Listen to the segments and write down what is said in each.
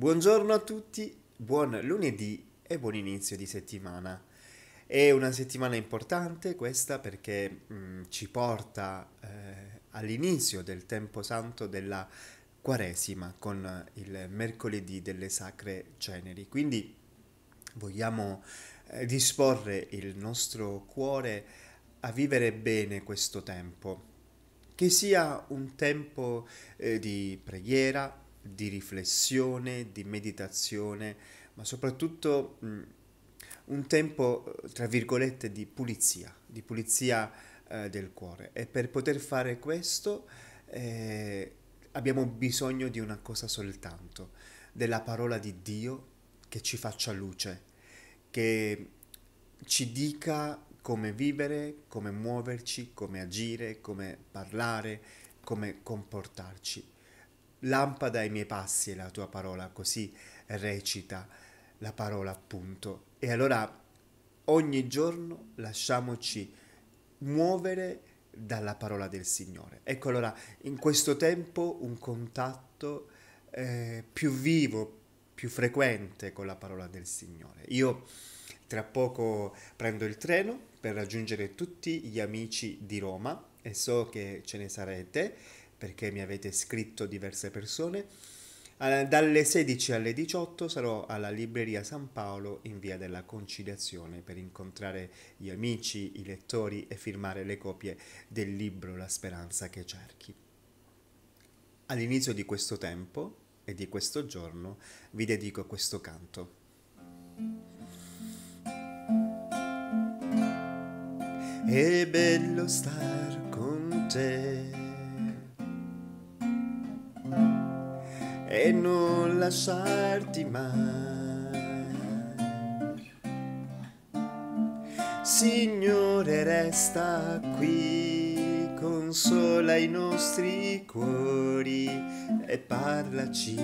Buongiorno a tutti, buon lunedì e buon inizio di settimana. È una settimana importante questa perché mh, mm, ci porta eh, all'inizio del tempo santo della Quaresima con il mercoledì delle sacre ceneri. Quindi vogliamo eh, disporre il nostro cuore a vivere bene questo tempo, che sia un tempo eh, di preghiera, di riflessione, di meditazione, ma soprattutto mh, un tempo, tra virgolette, di pulizia, di pulizia eh, del cuore. E per poter fare questo eh, abbiamo bisogno di una cosa soltanto, della parola di Dio che ci faccia luce, che ci dica come vivere, come muoverci, come agire, come parlare, come comportarci. Lampada ai miei passi è la tua parola, così recita la parola appunto. E allora ogni giorno lasciamoci muovere dalla parola del Signore. Ecco allora in questo tempo un contatto eh, più vivo, più frequente con la parola del Signore. Io tra poco prendo il treno per raggiungere tutti gli amici di Roma e so che ce ne sarete perché mi avete scritto diverse persone. Dalle 16 alle 18 sarò alla libreria San Paolo in via della Conciliazione per incontrare gli amici, i lettori e firmare le copie del libro La speranza che cerchi. All'inizio di questo tempo e di questo giorno vi dedico questo canto. È bello star con te e non lasciarti mai. Signore, resta qui, consola i nostri cuori e parlaci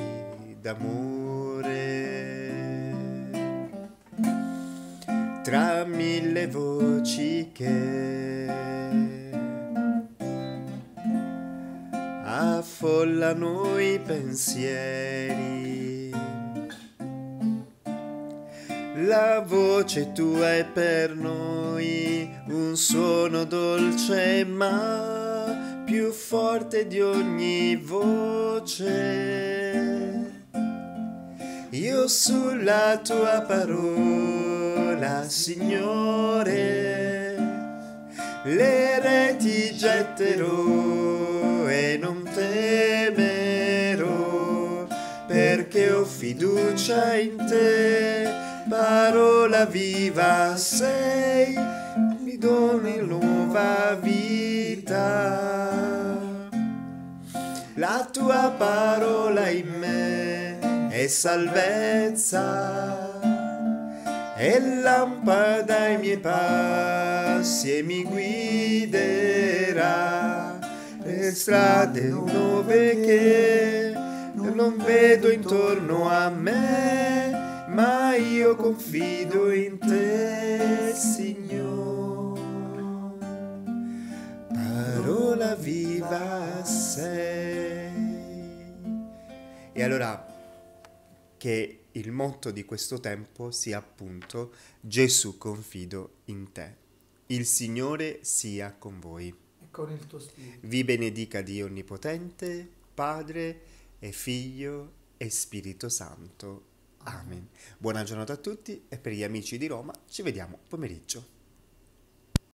d'amore. Tra mille voci che affollano i pensieri. La voce tua è per noi un suono dolce ma più forte di ogni voce. Io sulla tua parola, Signore, le reti getterò non temerò, perché ho fiducia in te, parola viva sei, mi doni nuova vita. La tua parola in me è salvezza, è lampada ai miei passi e mi guiderà per strade nuove che non vedo intorno a me, ma io confido in te, Signore. Parola viva sei. E allora che il motto di questo tempo sia appunto Gesù confido in te. Il Signore sia con voi con il tuo spirito. Vi benedica Dio Onnipotente, Padre e Figlio e Spirito Santo. Amen. Buona giornata a tutti e per gli amici di Roma ci vediamo pomeriggio.